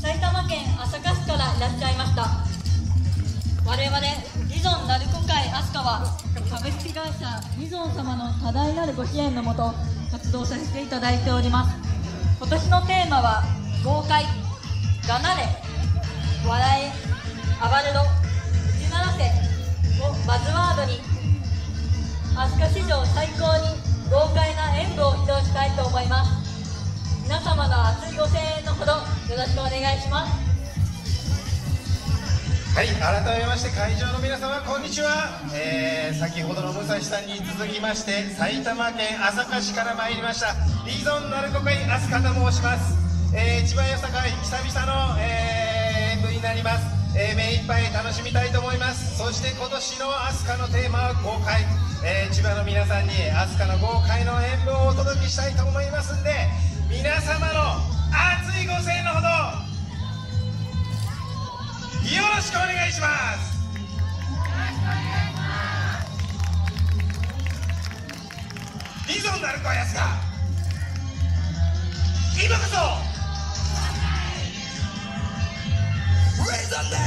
埼玉県朝霞市からいらっしゃいました。我々リゾン鳴子会飛鳥は株式会社リゾン様の多大なるご支援のもと活動させていただいております。今年のテーマは豪快がなれ笑え暴れろ打ち鳴らせをバズワードに飛鳥史上最高に様の熱いご声援のほどよろしくお願いします。はい改めまして会場の皆様こんにちは、えー、先ほどの武蔵さんに続きまして埼玉県朝霞市から参りましたリーゾン鳴子会飛鳥と申します、えー、千葉よさ会久々の、えー、演舞になります。えー、目いっぱい楽しみたいと思います。そして今年の飛鳥のテーマは豪快、えー、千葉の皆さんに飛鳥の豪快の演舞をお届けしたいと思いますんで皆様の熱いご声援のほどよろしくお願いしますリゾンなる子やつが今こそ Raise on now!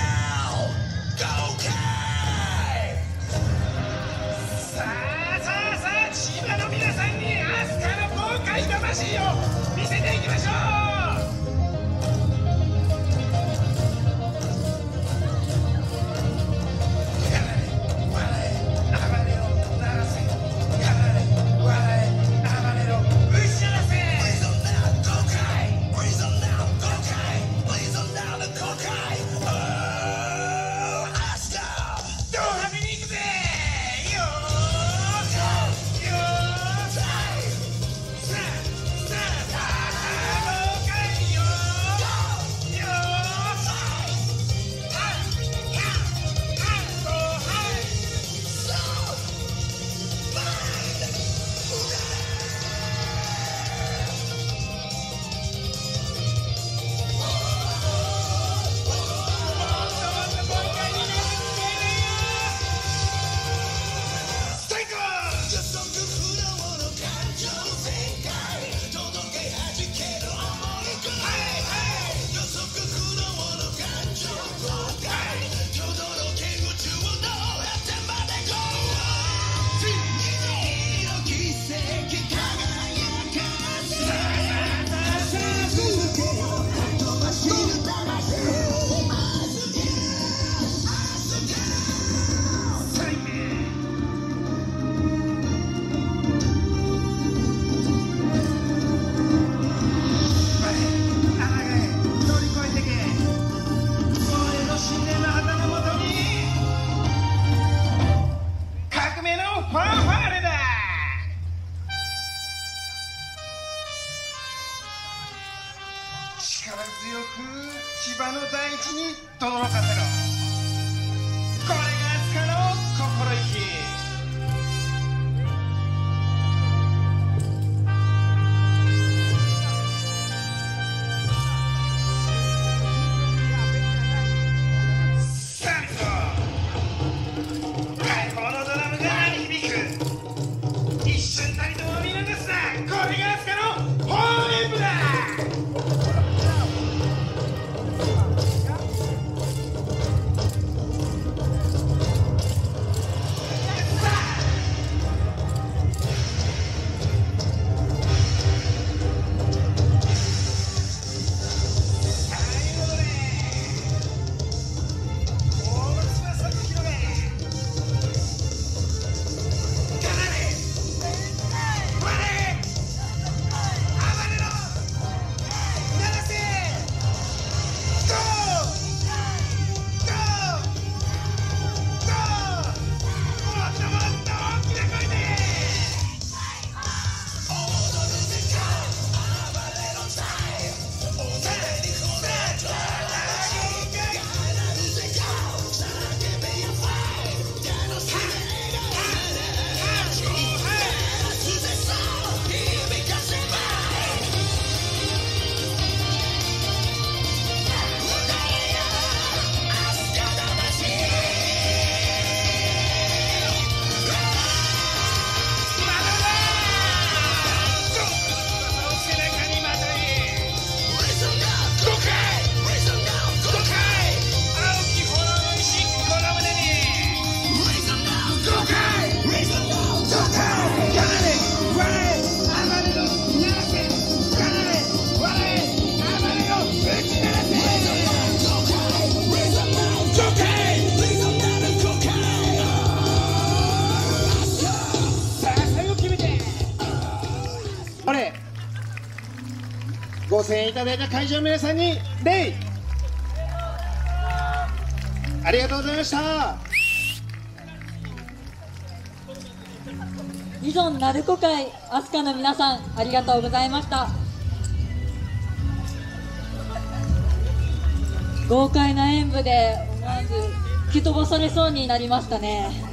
力強く千葉の大地にとどろかせろ。ご声援いただいた会場の皆さんに礼。ありがとうございました。リゾン鳴子会飛鳥の皆さんありがとうございました。豪快な演舞で思わず吹き飛ばされそうになりましたね。